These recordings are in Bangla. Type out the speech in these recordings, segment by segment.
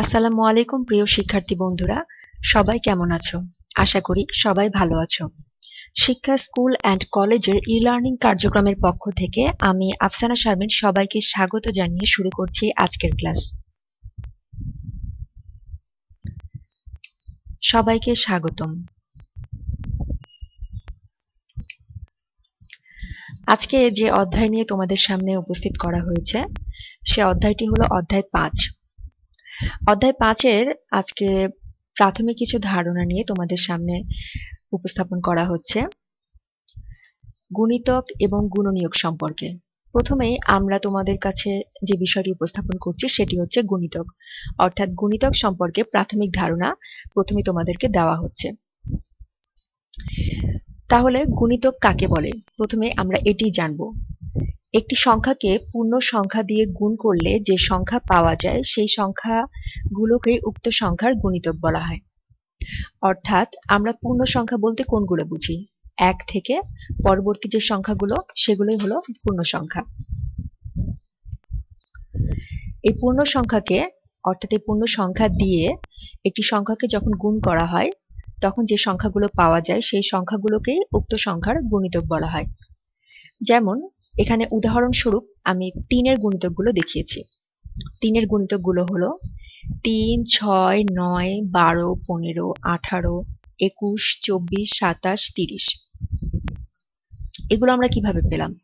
আসসালামু আলাইকুম, প্রিয় শিক্ষার্থী বন্ধুরা। সবাই কেমন আছো? আশা করি সবাই ভালো আছো। শিক্ষা স্কুল অ্যান্ড কলেজের ই লার্নিং কার্যক্রমের পক্ষ থেকে আমি আফসানা শারমিন সবাইকে স্বাগত জানিয়ে শুরু করছি আজকের ক্লাস। সবাইকে স্বাগতম। আজকে যে অধ্যায় নিয়ে তোমাদের সামনে উপস্থিত করা হয়েছে, সে অধ্যায়টি হলো অধ্যায় পাঁচ। অধ্যায় পাঁচের আজকে প্রাথমিক কিছু ধারণা নিয়ে তোমাদের সামনে উপস্থাপন করা হচ্ছে। গুণিতক এবং গুণনীয়ক সম্পর্কে। প্রথমেই আমরা তোমাদের কাছে যে বিষয়টি উপস্থাপন করছি সেটি হচ্ছে গুণিতক। অর্থাৎ গুণিতক সম্পর্কে প্রাথমিক ধারণা প্রথমে তোমাদেরকে দেওয়া হচ্ছে। তাহলে গুণিতক কাকে বলে? প্রথমে আমরা এটি জানব। একটি সংখ্যাকে পূর্ণ সংখ্যা দিয়ে গুণ করলে যে সংখ্যা পাওয়া যায়, সেই সংখ্যাগুলোকেই উক্ত সংখ্যার গুণিতক বলা হয়। অর্থাৎ আমরা পূর্ণ সংখ্যা বলতে কোনগুলো বুঝি? এক থেকে পরবর্তী যে সংখ্যাগুলো, সেগুলোই হলো পূর্ণ সংখ্যা। এই পূর্ণ সংখ্যাকে, অর্থাৎ এই পূর্ণ সংখ্যা দিয়ে একটি সংখ্যাকে যখন গুণ করা হয়, তখন যে সংখ্যাগুলো পাওয়া যায়, সেই সংখ্যাগুলোকেই উক্ত সংখ্যার গুণিতক বলা হয়। যেমন এখানে উদাহরণস্বরূপ আমি তিনের গুণিতকগুলো দেখিয়েছি। তিনের গুণিতকগুলো হলো তিন, ছয়, নয়, বারো, পনেরো, আঠারো, একুশ, চব্বিশ, সাতাশ, তিরিশ। এগুলো আমরা কীভাবে পেলাম?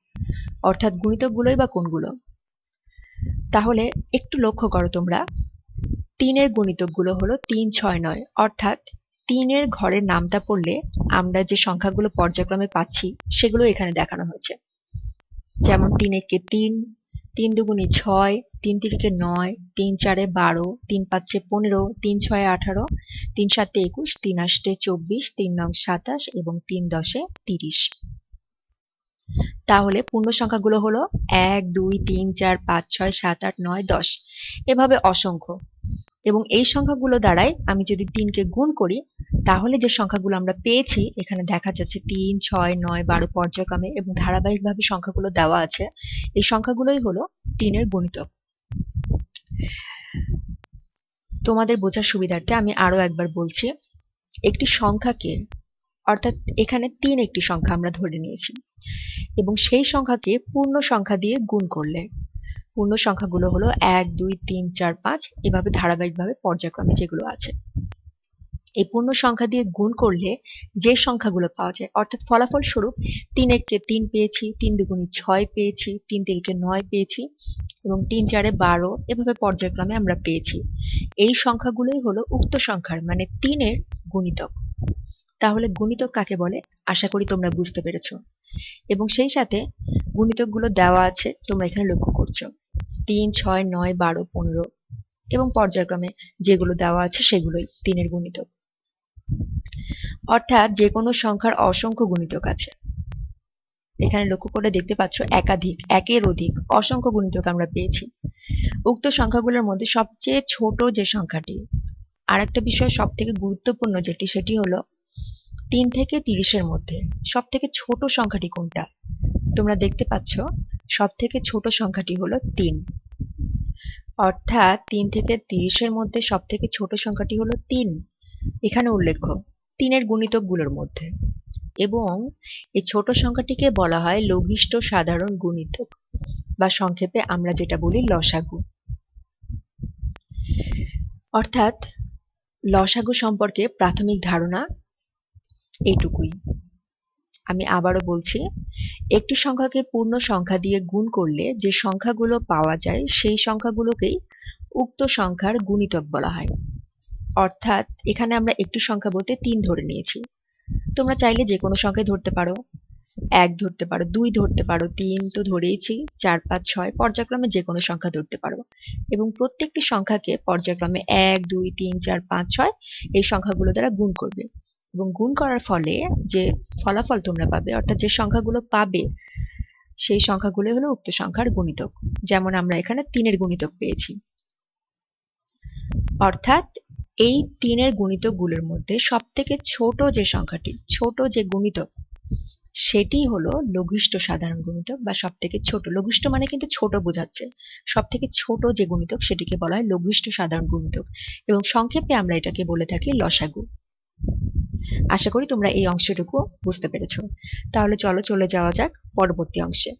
অর্থাৎ গুণিতকগুলোই বা কোনগুলো? তাহলে একটু লক্ষ্য করো তোমরা। তিনের গুণিতকগুলো হলো তিন, ছয়, নয়। অর্থাৎ তিনের ঘরের নামটা পড়লে আমরা যে সংখ্যাগুলো পর্যায়ক্রমে পাচ্ছি, সেগুলো এখানে দেখানো হয়েছে। যেমন তিন একে তিন তিন দুগুণে ছয়, তিন তিরিকে নয়, তিন চারে বারো, তিন পাঁচে পনেরো, তিন ছয় আঠারো, তিন সাতে একুশ, তিন আষ্টে চব্বিশ, তিন নং সাতাশ এবং তিন দশে তিরিশ। তাহলে পূর্ণ সংখ্যাগুলো হলো এক, দুই, তিন, চার, পাঁচ, ছয়, সাত, আট, নয়, দশ। এভাবে অসংখ্য। এবং এই সংখ্যাগুলো দ্বারাই আমি যদি তিনকে গুণ করি, তাহলে যে সংখ্যাগুলো আমরা পেয়েছি, এখানে দেখা যাচ্ছে তিন, ছয়, নয়, বারো পর্যায়ক্রমে এবং ধারাবাহিকভাবে সংখ্যাগুলো দেওয়া আছে, এই সংখ্যাগুলোই হলো তিনের গুণিতক। তোমাদের বোঝার সুবিধার্থে আমি আরও একবার বলছি, একটি সংখ্যাকে, অর্থাৎ এখানে তিন একটি সংখ্যা আমরা ধরে নিয়েছি, এবং সেই সংখ্যাকে পূর্ণ সংখ্যা দিয়ে গুণ করলে পূর্ণ সংখ্যাগুলো হলো এক, দুই, তিন, চার, পাঁচ, এভাবে ধারাবাহিকভাবে পর্যায়ক্রমে যেগুলো আছে। এই পূর্ণ সংখ্যা দিয়ে গুণ করলে যে সংখ্যাগুলো পাওয়া যায়, অর্থাৎ ফলাফল স্বরূপ তিন এককে তিন পেয়েছি, তিন দুগুণে ছয় পেয়েছি, তিন তিনকে নয় পেয়েছি এবং তিন চারে বারো, এভাবে পর্যায়ক্রমে আমরা পেয়েছি। এই সংখ্যাগুলোই হলো উক্ত সংখ্যার মানে তিনের গুণিতক। তাহলে গুণিতক কাকে বলে? আশা করি তোমরা বুঝতে পেরেছ। এবং সেই সাথে গুণিতকগুলো দেওয়া আছে, তোমরা এখানে লক্ষ্য করছ। তিন, ছয়, নয়, বারো, পনেরো এবং পর্যায়ক্রমে যেগুলো দেওয়া আছে সেগুলোই তিনের গুণিতক। অর্থাৎ যে কোনো সংখ্যার অসংখ্য গুণিতক আছে। এখানে লক্ষ্য করে দেখতে পাচ্ছ একাধিক, একের অধিক অসংখ্য গুণিতক আমরা পেয়েছি। উক্ত সংখ্যাগুলোর মধ্যে সবচেয়ে ছোট যে সংখ্যাটি আর একটা বিষয় সব থেকে গুরুত্বপূর্ণ যেটি, সেটি হলো তিন থেকে তিরিশের মধ্যে সব থেকে ছোট সংখ্যাটি কোনটা? তোমরা দেখতে পাচ্ছ সব থেকে ছোট সংখ্যাটি হলো তিন। অর্থাৎ তিন থেকে তিরিশের মধ্যে সব থেকে ছোট সংখ্যাটি হলো তিন। এখানে উল্লেখ্য, তিনের গুণিতকগুলোর মধ্যে। এবং এই ছোট সংখ্যাটিকে বলা হয় লঘিষ্ঠ সাধারণ গুণিতক, বা সংক্ষেপে আমরা যেটা বলি লসাগু। অর্থাৎ লসাগু সম্পর্কে প্রাথমিক ধারণা এইটুকুই। আমি আবারও বলছি, একটি সংখ্যাকে পূর্ণ সংখ্যা দিয়ে গুণ করলে যে সংখ্যাগুলো পাওয়া যায়, সেই সংখ্যাগুলোকেই উক্ত সংখ্যার গুণিতক বলা হয়। অর্থাৎ এখানে আমরা একটি সংখ্যা বলতে তিন ধরে নিয়েছি। তোমরা চাইলে যে কোনো সংখ্যায় ধরতে পারো। এক ধরতে পারো, দুই ধরতে পারো, তিন তো ধরেইছি, চার, পাঁচ, ছয়, পর্যায়ক্রমে যে কোনো সংখ্যা ধরতে পারো। এবং প্রত্যেকটি সংখ্যাকে পর্যায়ক্রমে এক, দুই, তিন, চার, পাঁচ, ছয় এই সংখ্যাগুলো দ্বারা গুণ করবে। এবং গুণ করার ফলে যে ফলাফল তোমরা পাবে, অর্থাৎ যে সংখ্যাগুলো পাবে, সেই সংখ্যাগুলো হলো উক্ত সংখ্যার গুণিতক। যেমন আমরা এখানে তিনের গুণিতক পেয়েছি। অর্থাৎ এই তিনের গুণিতকগুলোর মধ্যে সব থেকে ছোট যে সংখ্যাটি, ছোট যে গুণিতক, সেটি হলো লঘিষ্ঠ সাধারণ গুণিতক বা সব থেকে ছোট। লঘিষ্ঠ মানে কিন্তু ছোট বোঝাচ্ছে। সব থেকে ছোট যে গুণিতক, সেটিকে বলা হয় লঘিষ্ঠ সাধারণ গুণিতক। এবং সংক্ষেপে আমরা এটাকে বলে থাকি লসাগু। আশা করি তোমরা এই অংশটুকু বুঝতে পেরেছ। তাহলে চলো চলে যাওয়া যাক পরবর্তী অংশে।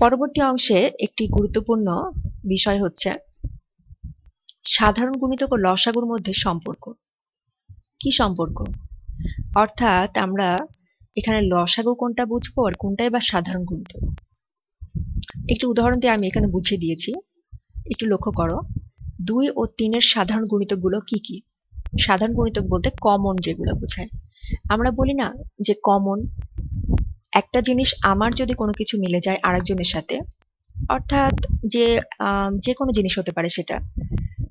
পরবর্তী অংশে একটি গুরুত্বপূর্ণ বিষয় হচ্ছে সাধারণ গুণিতক ও লসাগুর মধ্যে সম্পর্ক। কি সম্পর্ক? অর্থাৎ আমরা এখানে লসাগু কোনটা বুঝব আর কোনটাই বা সাধারণ গুণিতক একটি উদাহরণ দিয়ে আমি এখানে বুঝিয়ে দিয়েছি। একটু লক্ষ্য করো। দুই ও তিনের সাধারণ গুণিতকগুলো কি কি? সাধারণ গুণিতক বলতে কমন যেগুলো বোঝায়। আমরা বলি না যে কমন একটা জিনিস আমার যদি কোনো কিছু মিলে যায় আরেকজনের সাথে, অর্থাৎ যে যে কোনো জিনিস হতে পারে সেটা।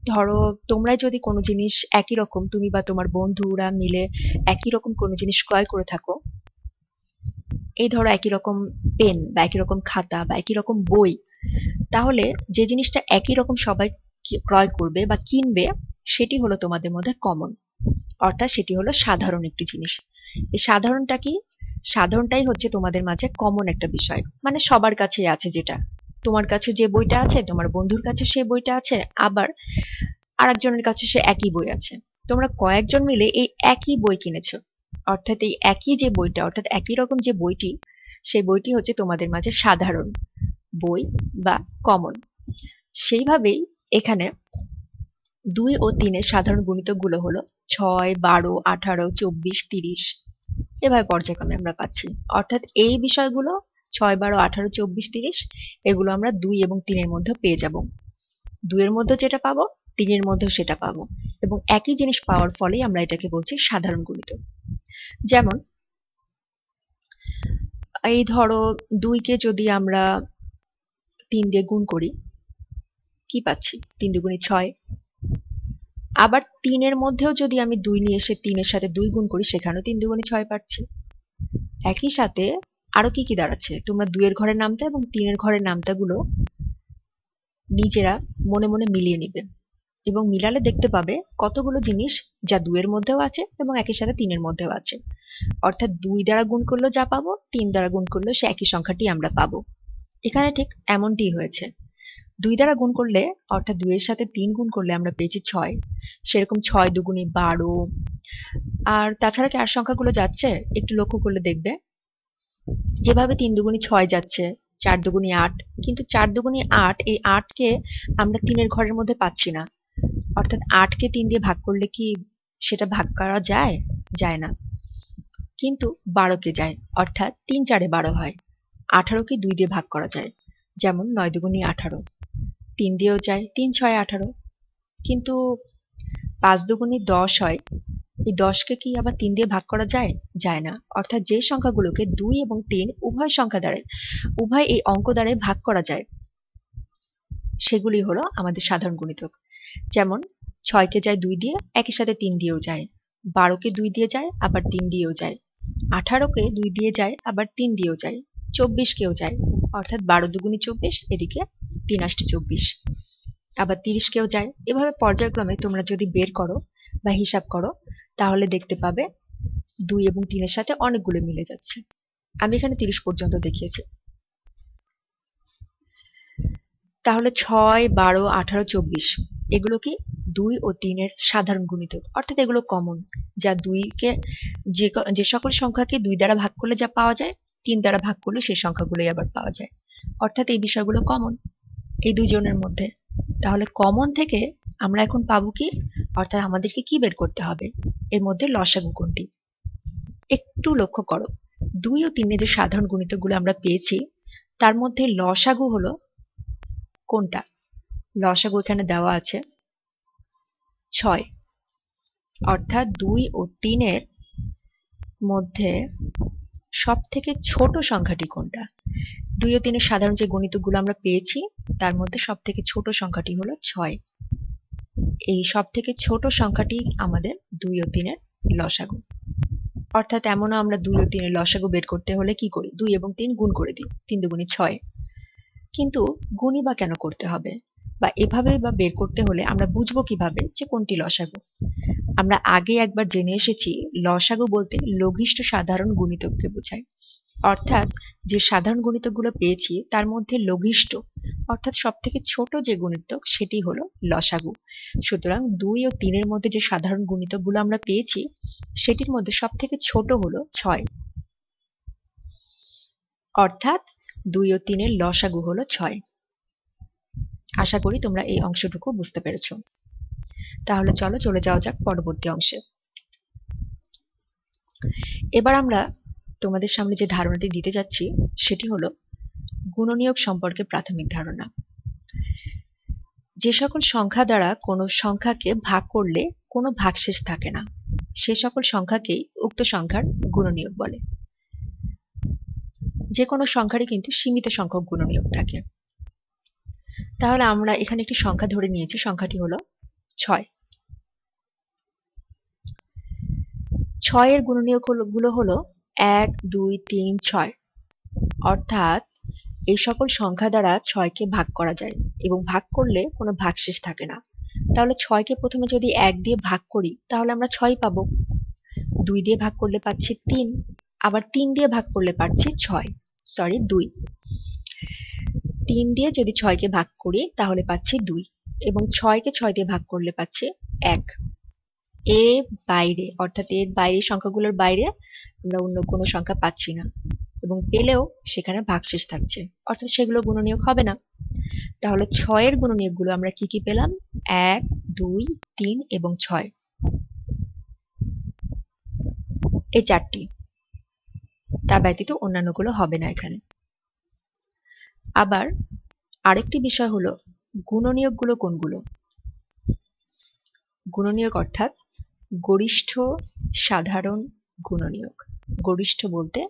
ধরো তোমরাই যদি কোনো জিনিস একই রকম, তুমি বা তোমার বন্ধুরা মিলে একই রকম কোনো জিনিস ক্রয় করে থাকো, এই ধরো একই রকম পেন বা একই রকম খাতা বা একই রকম বই, তাহলে যে জিনিসটা একই রকম সবাই ক্রয় করবে বা কিনবে সেটি হলো তোমাদের মধ্যে কমন অর্থাৎ সেটি হলো সাধারণ একটি জিনিস। এই সাধারণটা কি? সাধারণটাই হচ্ছে তোমাদের মাঝে কমন একটা বিষয়। মানে সবার কাছে আছে যেটা। তোমার কাছে যে বইটা আছে, তোমার বন্ধুর কাছে সে বইটা আছে, আবার আরেকজনের কাছে সে একই বই আছে। তোমরা কয়েকজন মিলে এই একই বই কিনেছ। অর্থাৎ এই একই যে বইটা, অর্থাৎ একই রকম যে বইটি, সেই বইটি হচ্ছে তোমাদের মাঝে সাধারণ বই বা কমন সেইভাবেই এখানে দুই ও তিনের সাধারণ গুণিতকগুলো হলো ছয়, বারো, আঠারো, চব্বিশ, তিরিশ। এভাবে পর্যায়ক্রমে আমরা পাচ্ছি। অর্থাৎ এই বিষয়গুলো ছয়, বারো, আঠারো, চব্বিশ, তিরিশ, এগুলো আমরা দুই এবং তিনের মধ্যে পেয়ে যাব। দুইয়ের মধ্যে যেটা পাবো, তিনের মধ্যেও সেটা পাবো। এবং একই জিনিস পাওয়ার ফলেই আমরা এটাকে বলছি সাধারণ গুণিত। যেমন, এই ধরো দুইকে যদি আমরা তিন দিয়ে গুণ করি, কি পাচ্ছি? তিন দুগুণী ছয় আবার তিনের মধ্যেও যদি আমি দুই নিয়ে এসে তিনের সাথে দুই গুণ করি, সেখানেও তিন দুগুণী ছয় পাচ্ছি। একই সাথে আরও কি কি দাঁড়াচ্ছে? তোমরা দুইয়ের ঘরের নামতা এবং তিনের ঘরের নামতাগুলো নিজেরা মনে মনে মিলিয়ে নিবে এবং মিলালে দেখতে পাবে কতগুলো জিনিস যা দুইয়ের মধ্যেও আছে এবং একই সাথে তিনের মধ্যেও আছে। অর্থাৎ দুই দ্বারা গুণ করলেও যা পাবো, তিন দ্বারা গুণ করলেও সে একই সংখ্যাটি আমরা পাবো। এখানে ঠিক এমনটি হয়েছে। দুই দ্বারা গুণ করলে, অর্থাৎ দুইয়ের সাথে তিন গুণ করলে আমরা পেয়েছি ছয়। সেরকম ছয় দুগুণী বারো। আর তাছাড়া কি আর সংখ্যাগুলো যাচ্ছে? একটু লক্ষ্য করলে দেখবে। যেভাবে তিন দুগুণী ছয় যাচ্ছে, চার দুগুণী আট, কিন্তু চার দুগুণী আট, এই আটকে আমরা তিনের ঘরের মধ্যে পাচ্ছি না। অর্থাৎ আটকে তিন দিয়ে ভাগ করলে কি সেটা ভাগ করা যায়? যায় না। কিন্তু বারোকে যায়, অর্থাৎ তিন চারে বারো হয়। আঠারোকে দুই দিয়ে ভাগ করা যায়। যেমন নয় দুগুণী আঠারো। তিন দিয়েও যায়, তিন ছয় আঠারো। কিন্তু পাঁচ দুগুণী দশ হয়, এই দশকে কি আবার তিন দিয়ে ভাগ করা যায়? যায় না। অর্থাৎ যে সংখ্যাগুলোকে দুই এবং তিন উভয় সংখ্যা দ্বারে, উভয় এই অঙ্ক দ্বারে ভাগ করা যায়, সেগুলি হলো আমাদের সাধারণ গুণিতক। যেমন, ছয়কে যায় দুই দিয়ে একই সাথে তিন দিয়েও যায়। বারোকে দুই দিয়ে যায়, আবার তিন দিয়েও যায়। আঠারোকে দুই দিয়ে যায়, আবার তিন দিয়েও যায়। চব্বিশকেও যায়। অর্থাৎ বারো দুগুণী চব্বিশ, এদিকে তিন আষ্টে চব্বিশ। আবার তিরিশ তিরিশকেও যায়। এভাবে পর্যায়ক্রমে তোমরা যদি বের করো বা হিসাব করো, তাহলে দেখতে পাবে দুই এবং তিনের সাথে অনেকগুলো মিলে যাচ্ছে। আমি এখানে তিরিশ পর্যন্ত দেখিয়েছি। তাহলে ছয়, বারো, আঠারো, চব্বিশ, এগুলো কি দুই ও তিনের সাধারণ গুণিতক অর্থাৎ এগুলো কমন যা দুইকে যে যে সকল সংখ্যাকে দুই দ্বারা ভাগ করলে যা পাওয়া যায়, তিন দ্বারা ভাগ করলে সেই সংখ্যাগুলোই আবার পাওয়া যায়। অর্থাৎ এই বিষয়গুলো কমন এই দুজনের মধ্যে। তাহলে কমন থেকে আমরা এখন পাবো কি? অর্থাৎ আমাদেরকে কি বের করতে হবে? এর মধ্যে লসাগু কোনটি? একটু লক্ষ্য করো। দুই ও তিনে যে সাধারণ গুণিতকগুলো আমরা পেয়েছি, তার মধ্যে লসাগু হলো কোনটা? লসাগু এখানে দেওয়া আছে ছয়। অর্থাৎ দুই ও তিনের মধ্যে সব থেকে ছোট সংখ্যাটি কোনটা? দুই ও তিনের সাধারণ যে গণিতগুলো আমরা পেয়েছি, তার মধ্যে সব থেকে ছোট সংখ্যাটি হলো ছয়। এই সব থেকে ছোট সংখ্যাটি আমাদের দুই ও তিনের লসাগু। অর্থাৎ এমনও আমরা দুই ও তিনের লসাগু বের করতে হলে কি করি? দুই এবং তিন গুণ করে দিই, তিন দুগুণি ছয়। কিন্তু গুণই বা কেন করতে হবে? বা এভাবে বা বের করতে হলে আমরা বুঝব কীভাবে যে কোনটি লসাগু? আমরা আগে একবার জেনে এসেছি, লসাগু বলতে লঘিষ্ঠ সাধারণ গুণিতককে বোঝায়। অর্থাৎ যে সাধারণ গুণিতকগুলো পেয়েছি, তার মধ্যে লঘিষ্ঠ, অর্থাৎ সব থেকে ছোট যে গুণিতক, সেটি হলো লসাগু। সুতরাং দুই ও তিনের মধ্যে যে সাধারণ গুণিতকগুলো আমরা পেয়েছি, সেটির মধ্যে সব থেকে ছোট হলো ছয়। অর্থাৎ দুই ও তিনের লসাগু হলো ছয়। আশা করি তোমরা এই অংশটুকু বুঝতে পেরেছ। তাহলে চলো চলে যাওয়া যাক পরবর্তী অংশে। এবার আমরা তোমাদের সামনে যে ধারণাটি দিতে যাচ্ছি, সেটি হলো গুণনীয়ক সম্পর্কে প্রাথমিক ধারণা। যে সকল সংখ্যা দ্বারা কোনো সংখ্যাকে ভাগ করলে কোনো ভাগশেষ থাকে না। সে সকল সংখ্যাকেই উক্ত সংখ্যার গুণনীয়ক বলে। যে কোনো সংখ্যারই কিন্তু সীমিত সংখ্যক গুণনীয়ক থাকে। তাহলে আমরা এখানে একটি সংখ্যা ধরে নিয়েছি, সংখ্যাটি হলো ছয়। ছয়ের গুণনীয়কগুলো হলো এক, দুই, তিন, ছয়। অর্থাৎ এই সকল সংখ্যা দ্বারা ছয়কে ভাগ করা যায় এবং ভাগ করলে কোনো ভাগশেষ থাকে না। তাহলে ছয়কে প্রথমে যদি এক দিয়ে ভাগ করি, তাহলে আমরা ছয় পাবো। দুই দিয়ে ভাগ করলে পাচ্ছি তিন, আবার তিন দিয়ে ভাগ করলে পাচ্ছি ছয় সরি দুই। তিন দিয়ে যদি ছয়কে ভাগ করি, তাহলে পাচ্ছি দুই। এবং ছয়কে ছয় দিয়ে ভাগ করলে পাচ্ছি এক। এ বাইরে, অর্থাৎ এর বাইরের সংখ্যাগুলোর বাইরে আমরা অন্য কোনো সংখ্যা পাচ্ছি না। এবং পেলেও সেখানে ভাগশেষ থাকছে। অর্থাৎ সেগুলো গুণনীয়ক হবে না। তাহলে ছয়ের গুণনীয়কগুলো আমরা কি কি পেলাম? এক, দুই, তিন এবং ছয়। এই চারটি। তা ব্যতীত অন্যান্যগুলো হবে না এখানে। আবার আরেকটি বিষয় হলো গুণনীয়কগুলো কোনগুলো? গুণনীয়ক অর্থাৎ গরিষ্ঠ, সাধারণ গুণনীয়ক। গরিষ্ঠ বলতে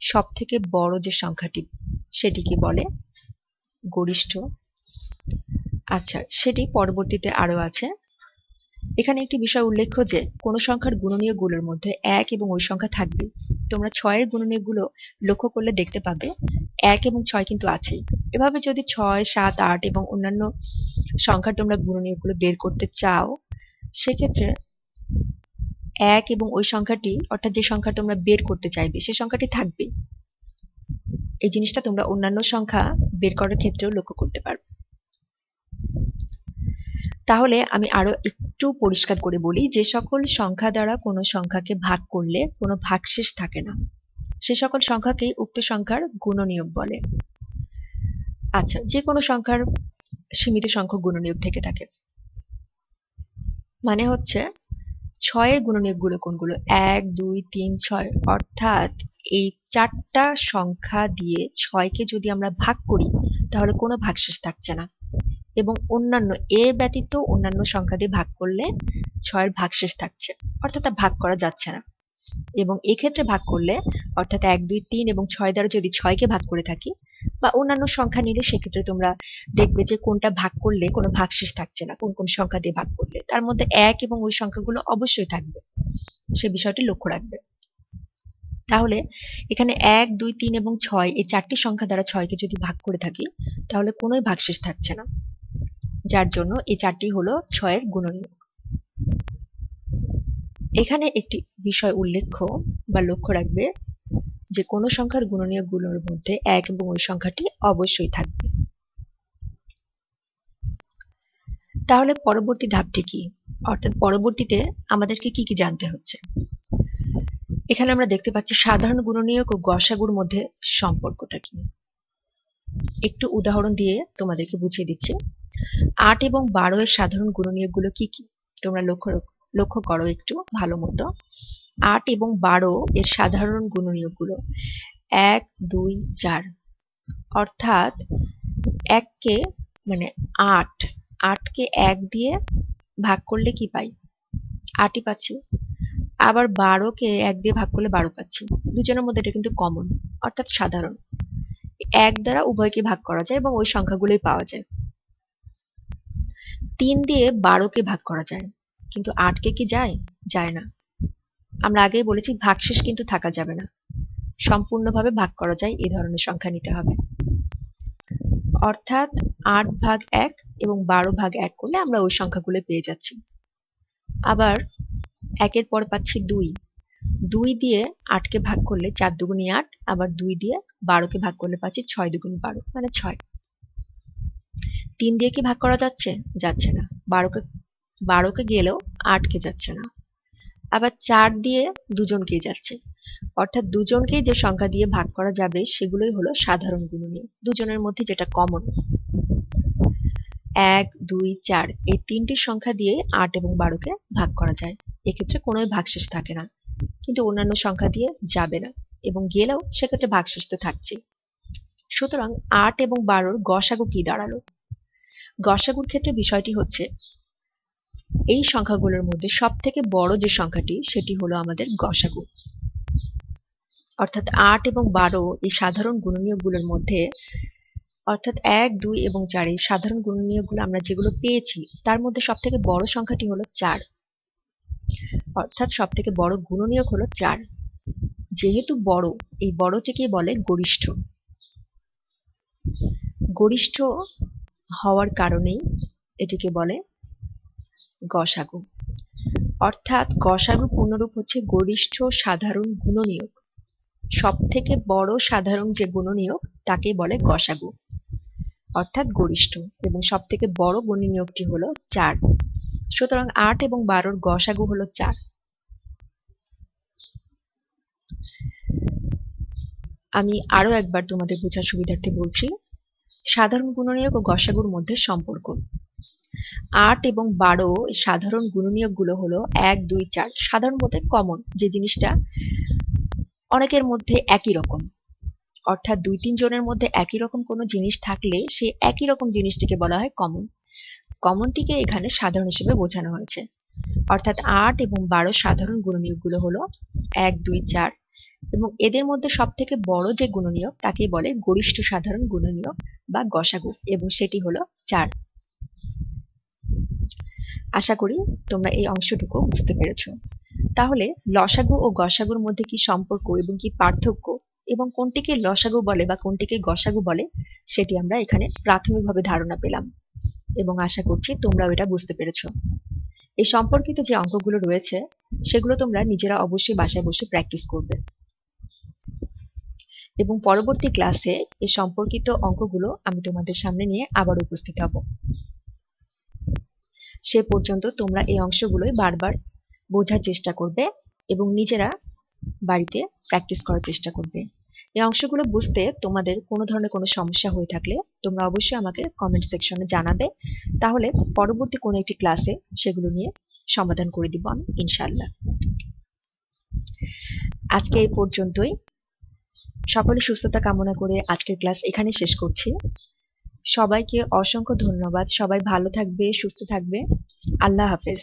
সব থেকে বড় যে সংখ্যাটি সেটিকে বলে? গরিষ্ঠ। আচ্ছা সেটি পরবর্তীতে আরও আছে। এখানে একটি বিষয় উল্লেখ্য যে, কোনো সংখ্যার গুণনীয়গুলোর মধ্যে এক এবং ওই সংখ্যা থাকবে। তোমরা ছয়ের গুণনীয়গুলো লক্ষ্য করলে দেখতে পাবে, এক এবং ছয় কিন্তু আছেই। এভাবে যদি ছয়, সাত, আট এবং অন্যান্য সংখ্যার তোমরা গুণনীয়গুলো বের করতে চাও, সেক্ষেত্রে এক এবং ওই সংখ্যাটি, অর্থাৎ যে সংখ্যা তোমরা বের করতে চাইবে সে সংখ্যাটি থাকবে এই জিনিসটা তোমরা অন্যান্য সংখ্যা বের করার ক্ষেত্রেও লক্ষ্য করতে পারবে। তাহলে আমি আরও একটু পরিষ্কার করে বলি যে সকল সংখ্যা দ্বারা কোনো সংখ্যাকে ভাগ করলে কোনো ভাগশেষ থাকে না। সে সকল সংখ্যাকেই উক্ত সংখ্যার গুণনীয়ক বলে। আচ্ছা যে কোনো সংখ্যার সীমিত সংখ্যক গুণনীয়ক থেকে থাকে। মানে হচ্ছে ছয়ের গুণনীয়কগুলো কোনগুলো? এক, দুই, তিন, ছয়। অর্থাৎ এই চারটা সংখ্যা দিয়ে ছয়কে যদি আমরা ভাগ করি, তাহলে কোনো ভাগশেষ থাকছে না। এবং অন্যান্য, এর ব্যতীত অন্যান্য সংখ্যা দিয়ে ভাগ করলে ছয়ের ভাগশেষ থাকছে। অর্থাৎ ভাগ করা যাচ্ছে না। এবং এক্ষেত্রে ভাগ করলে, অর্থাৎ এক, দুই, তিন এবং ছয় দ্বারা যদি ছয়কে ভাগ করে থাকি বা অন্যান্য সংখ্যা নিলে সেক্ষেত্রে তোমরা দেখবে যে কোনটা ভাগ করলে কোনো ভাগশেষ থাকছে না, কোন কোন সংখ্যা দিয়ে ভাগ করলে। তার মধ্যে এক এবং ওই সংখ্যাগুলো অবশ্যই থাকবে। সে বিষয়টি লক্ষ্য রাখবে। তাহলে এখানে এক, দুই, তিন এবং ছয়, এই চারটি সংখ্যা দ্বারা ছয়কে যদি ভাগ করে থাকি, তাহলে কোনোই ভাগশেষ থাকছে না। যার জন্য এই চারটি হলো ছয়ের গুণনীয়ক। এখানে একটি বিষয় উল্লেখ্য বা লক্ষ্য রাখবে যে কোনো সংখ্যার গুণনীয়কগুলোর মধ্যে এক এবং ওই সংখ্যাটি অবশ্যই থাকবে। তাহলে পরবর্তী ধাপটি কি? অর্থাৎ পরবর্তীতে আমাদেরকে কি কি জানতে হচ্ছে? এখানে আমরা দেখতে পাচ্ছি সাধারণ গুণনীয়ক ও গসাগুর মধ্যে সম্পর্কটা কি? একটু উদাহরণ দিয়ে তোমাদেরকে বুঝিয়ে দিচ্ছি। আট এবং বারো এর সাধারণ গুণনীয়কগুলো কি কি? তোমরা লক্ষ্য লক্ষ্য করো একটু, ভালো মতো। আট এবং বারো এর সাধারণ গুণনীয়কগুলো। এক, দুই, চার। অর্থাৎ এককে মানে আট, আটকে এক দিয়ে ভাগ করলে কি পাই? আটই পাচ্ছি। আবার বারোকে এক দিয়ে ভাগ করলে বারো পাচ্ছি। দুজনের মধ্যে এটা কিন্তু কমন অর্থাৎ সাধারণ। এক দ্বারা উভয়কে ভাগ করা যায় এবং ওই সংখ্যাগুলোই পাওয়া যায়। তিন দিয়ে বারোকে ভাগ করা যায়। কিন্তু আটকে কি যায়? যায় না। আমরা আগেই বলেছি ভাগশেষ কিন্তু থাকা যাবে না। সম্পূর্ণভাবে ভাগ করা যায় এই ধরনের সংখ্যা নিতে হবে। অর্থাৎ আট ভাগ এক এবং বারো ভাগ এক করলে আমরা ওই সংখ্যাগুলো পেয়ে যাচ্ছি। আবার একের পর পাচ্ছি দুই। দুই দিয়ে আটকে ভাগ করলে চার দুগুণী আট, আবার দুই দিয়ে বারোকে ভাগ করলে পাচ্ছি ছয় দুগুণী বারো মানে ছয়। তিন দিয়ে কি ভাগ করা যাচ্ছে? যাচ্ছে না। বারোকে বারোকে গেলেও আটকে যাচ্ছে না। আবার চার দিয়ে দুজনকেই যাচ্ছে। অর্থাৎ দুজনকেই যে সংখ্যা দিয়ে ভাগ করা যাবে, সেগুলোই হলো সাধারণ গুণনীয়। দুজনের মধ্যে যেটা কমন এক, দুই, চার, এই তিনটি সংখ্যা দিয়ে আট এবং বারোকে ভাগ করা যায়। এক্ষেত্রে কোনো ভাগশেষ থাকে না। কিন্তু অন্যান্য সংখ্যা দিয়ে যাবে না। এবং গেলেও সেক্ষেত্রে ভাগশেষ তো থাকছে সুতরাং আট এবং বারোর গসাগু কি দাঁড়াল? গসাগুর ক্ষেত্রে বিষয়টি হচ্ছে এই সংখ্যাগুলোর মধ্যে সব থেকে বড় যে সংখ্যাটি, সেটি হলো আমাদের গসাগু। অর্থাৎ আট এবং বারো এই সাধারণ গুণনীয়কগুলোর মধ্যে, অর্থাৎ এক, দুই এবং চার এই সাধারণ গুণনীয়কগুলো আমরা যেগুলো পেয়েছি, তার মধ্যে সব থেকে বড় সংখ্যাটি হলো চার। অর্থাৎ সব থেকে বড় গুণনীয়ক হলো চার। যেহেতু বড়, এই বড়টিকে বলে গরিষ্ঠ। গরিষ্ঠ হওয়ার কারণেই এটিকে বলে গসাগু। অর্থাৎ গসাগু পূর্ণরূপ হচ্ছে গরিষ্ঠ সাধারণ গুণনীয়ক। সব থেকে বড় সাধারণ যে গুণনীয়ক তাকে বলে গসাগু। অর্থাৎ গরিষ্ঠ এবং সব থেকে বড় গুণনীয়কটি হলো চার। সুতরাং আট এবং বারোর গসাগু হলো চার। আমি আরও একবার তোমাদের বোঝার সুবিধার্থে বলছি, সাধারণ গুণনীয়ক ও গসাগুর মধ্যে সম্পর্ক। আট এবং বারো সাধারণ গুণনীয়কগুলো হলো এক, দুই, চার। সাধারণ বলতে কমন যে জিনিসটা অনেকের মধ্যে একই রকম। অর্থাৎ দুই, তিন জনের মধ্যে একই রকম কোনো জিনিস থাকলে সে একই রকম জিনিসটিকে বলা হয় কমন কমনটিকে এখানে সাধারণ হিসেবে বোঝানো হয়েছে। অর্থাৎ আট এবং বারো সাধারণ গুণনীয়কগুলো হলো এক, দুই, চার। এবং এদের মধ্যে সব থেকে বড় যে গুণনীয়ক তাকে বলে গরিষ্ঠ সাধারণ গুণনীয়ক বা গসাগু। এবং সেটি হলো চার। আশা করি তোমরা এই অংশটুকু বুঝতে পেরেছ। তাহলে লসাগু ও গসাগুর মধ্যে কি সম্পর্ক এবং কি পার্থক্য এবং কোনটিকে লসাগু বলে বা কোনটিকে গসাগু বলে সেটি আমরা এখানে প্রাথমিকভাবে ধারণা পেলাম এবং আশা করছি তোমরাও এটা বুঝতে পেরেছ। এই সম্পর্কিত যে অঙ্কগুলো রয়েছে সেগুলো তোমরা নিজেরা অবশ্যই বাসায় বসে প্র্যাকটিস করবে। এবং পরবর্তী ক্লাসে এ সম্পর্কিত অঙ্কগুলো আমি তোমাদের সামনে নিয়ে আবার উপস্থিত হব। সে পর্যন্ত তোমরা এই অংশগুলোই বারবার বোঝার চেষ্টা করবে এবং নিজেরা বাড়িতে প্র্যাকটিস করার চেষ্টা করবে। এই অংশগুলো বুঝতে তোমাদের কোনো ধরনের কোনো সমস্যা হয়ে থাকলে তোমরা অবশ্যই আমাকে কমেন্ট সেকশনে জানাবে। তাহলে পরবর্তী কোনো একটি ক্লাসে সেগুলো নিয়ে সমাধান করে দিব আমি ইনশাল্লাহ আজকে এই পর্যন্তই। সকলে সুস্থতা কামনা করে আজকের ক্লাস এখানে শেষ করছি। সবাইকে অসংখ্য ধন্যবাদ। সবাই ভালো থাকবে সুস্থ থাকবে। আল্লাহ হাফেজ।